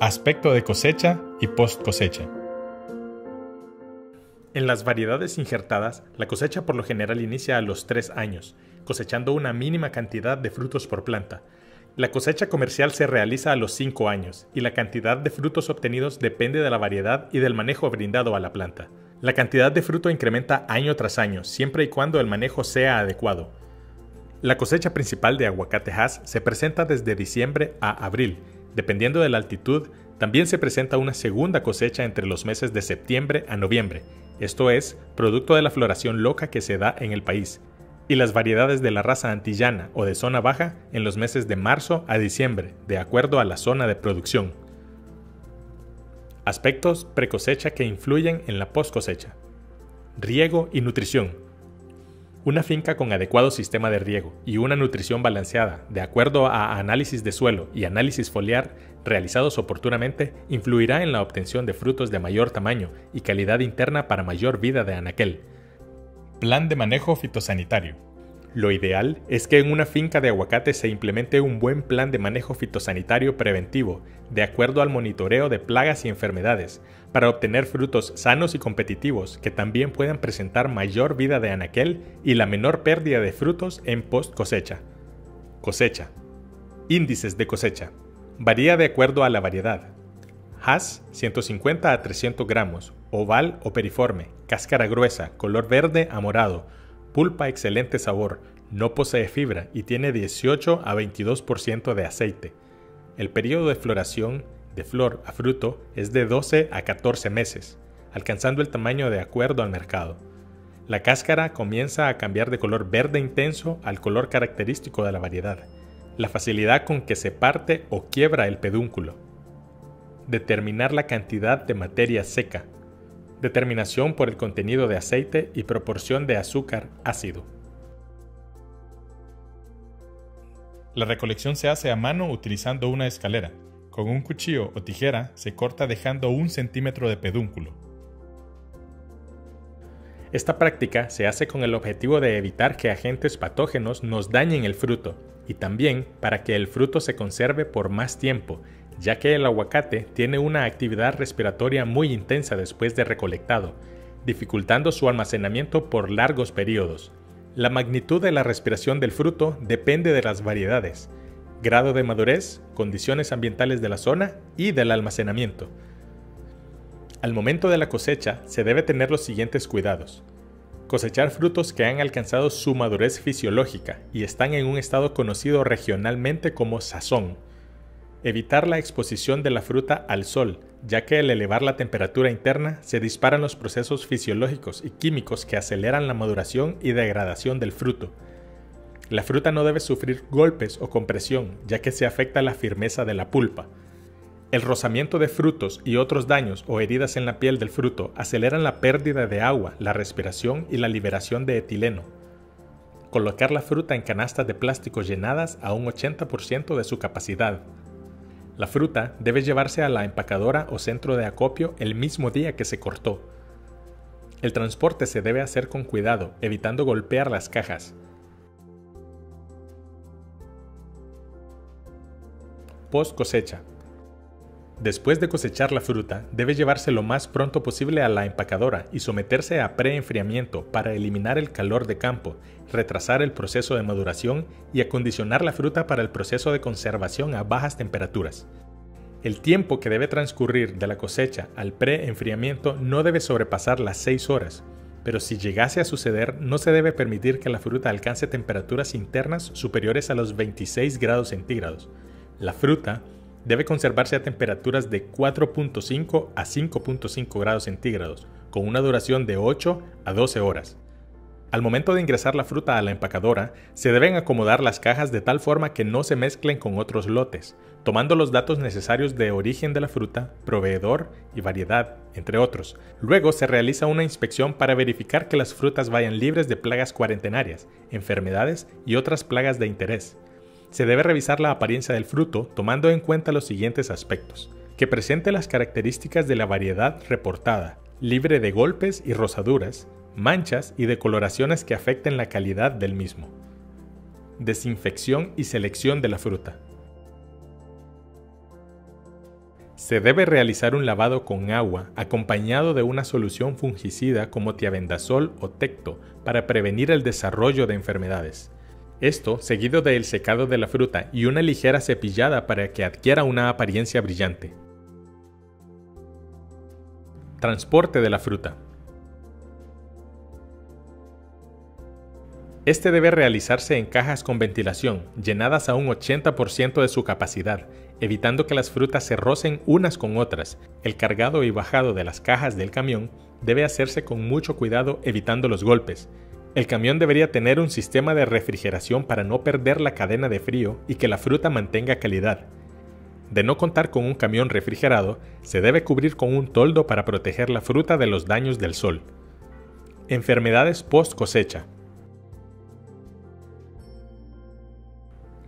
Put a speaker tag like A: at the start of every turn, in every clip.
A: Aspecto de cosecha y post cosecha. En las variedades injertadas, la cosecha por lo general inicia a los 3 años, cosechando una mínima cantidad de frutos por planta. La cosecha comercial se realiza a los 5 años y la cantidad de frutos obtenidos depende de la variedad y del manejo brindado a la planta. La cantidad de fruto incrementa año tras año, siempre y cuando el manejo sea adecuado. La cosecha principal de aguacate Hass se presenta desde diciembre a abril Dependiendo de la altitud, también se presenta una segunda cosecha entre los meses de septiembre a noviembre, esto es, producto de la floración loca que se da en el país, y las variedades de la raza antillana o de zona baja en los meses de marzo a diciembre, de acuerdo a la zona de producción. Aspectos precosecha que influyen en la post cosecha. Riego y nutrición. Una finca con adecuado sistema de riego y una nutrición balanceada, de acuerdo a análisis de suelo y análisis foliar realizados oportunamente, influirá en la obtención de frutos de mayor tamaño y calidad interna para mayor vida de anaquel. Plan de manejo fitosanitario. Lo ideal es que en una finca de aguacate se implemente un buen plan de manejo fitosanitario preventivo, de acuerdo al monitoreo de plagas y enfermedades, para obtener frutos sanos y competitivos que también puedan presentar mayor vida de anaquel y la menor pérdida de frutos en post cosecha. Cosecha. Índices de cosecha. Varía de acuerdo a la variedad. Hass 150 a 300 gramos, oval o periforme, cáscara gruesa, color verde a morado, Pulpa excelente sabor, no posee fibra y tiene 18 a 22% de aceite. El periodo de floración de flor a fruto es de 12 a 14 meses, alcanzando el tamaño de acuerdo al mercado. La cáscara comienza a cambiar de color verde intenso al color característico de la variedad, la facilidad con que se parte o quiebra el pedúnculo. Determinar la cantidad de materia seca, determinación por el contenido de aceite y proporción de azúcar ácido. La recolección se hace a mano utilizando una escalera. Con un cuchillo o tijera se corta dejando un centímetro de pedúnculo. Esta práctica se hace con el objetivo de evitar que agentes patógenos nos dañen el fruto y también para que el fruto se conserve por más tiempo ya que el aguacate tiene una actividad respiratoria muy intensa después de recolectado, dificultando su almacenamiento por largos periodos. La magnitud de la respiración del fruto depende de las variedades, grado de madurez, condiciones ambientales de la zona y del almacenamiento. Al momento de la cosecha se debe tener los siguientes cuidados. Cosechar frutos que han alcanzado su madurez fisiológica y están en un estado conocido regionalmente como sazón Evitar la exposición de la fruta al sol, ya que al elevar la temperatura interna se disparan los procesos fisiológicos y químicos que aceleran la maduración y degradación del fruto. La fruta no debe sufrir golpes o compresión, ya que se afecta la firmeza de la pulpa. El rozamiento de frutos y otros daños o heridas en la piel del fruto aceleran la pérdida de agua, la respiración y la liberación de etileno. Colocar la fruta en canastas de plástico llenadas a un 80% de su capacidad. La fruta debe llevarse a la empacadora o centro de acopio el mismo día que se cortó. El transporte se debe hacer con cuidado, evitando golpear las cajas. Post cosecha. Después de cosechar la fruta, debe llevarse lo más pronto posible a la empacadora y someterse a preenfriamiento para eliminar el calor de campo, retrasar el proceso de maduración y acondicionar la fruta para el proceso de conservación a bajas temperaturas. El tiempo que debe transcurrir de la cosecha al preenfriamiento no debe sobrepasar las 6 horas, pero si llegase a suceder no se debe permitir que la fruta alcance temperaturas internas superiores a los 26 grados centígrados. La fruta debe conservarse a temperaturas de 4.5 a 5.5 grados centígrados, con una duración de 8 a 12 horas. Al momento de ingresar la fruta a la empacadora, se deben acomodar las cajas de tal forma que no se mezclen con otros lotes, tomando los datos necesarios de origen de la fruta, proveedor y variedad, entre otros. Luego se realiza una inspección para verificar que las frutas vayan libres de plagas cuarentenarias, enfermedades y otras plagas de interés se debe revisar la apariencia del fruto tomando en cuenta los siguientes aspectos. Que presente las características de la variedad reportada, libre de golpes y rosaduras, manchas y decoloraciones que afecten la calidad del mismo. Desinfección y selección de la fruta. Se debe realizar un lavado con agua acompañado de una solución fungicida como tiabendazol o tecto para prevenir el desarrollo de enfermedades. Esto seguido del secado de la fruta y una ligera cepillada para que adquiera una apariencia brillante. Transporte de la fruta. Este debe realizarse en cajas con ventilación, llenadas a un 80% de su capacidad, evitando que las frutas se rocen unas con otras. El cargado y bajado de las cajas del camión debe hacerse con mucho cuidado evitando los golpes. El camión debería tener un sistema de refrigeración para no perder la cadena de frío y que la fruta mantenga calidad. De no contar con un camión refrigerado, se debe cubrir con un toldo para proteger la fruta de los daños del sol. Enfermedades post cosecha.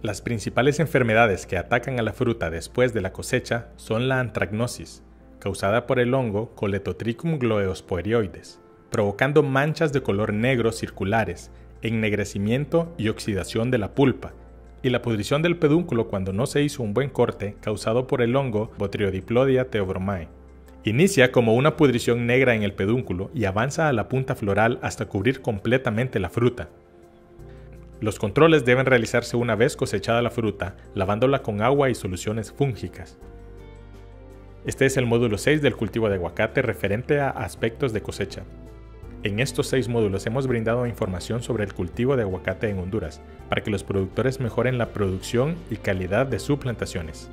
A: Las principales enfermedades que atacan a la fruta después de la cosecha son la antragnosis, causada por el hongo Coletotrichum gloeosporioides, provocando manchas de color negro circulares, ennegrecimiento y oxidación de la pulpa, y la pudrición del pedúnculo cuando no se hizo un buen corte causado por el hongo Botryodiplodia theobromae. Inicia como una pudrición negra en el pedúnculo y avanza a la punta floral hasta cubrir completamente la fruta, los controles deben realizarse una vez cosechada la fruta, lavándola con agua y soluciones fúngicas. Este es el módulo 6 del cultivo de aguacate referente a aspectos de cosecha. En estos seis módulos hemos brindado información sobre el cultivo de aguacate en Honduras, para que los productores mejoren la producción y calidad de sus plantaciones.